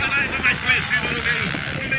personagem mais conhecido do meio.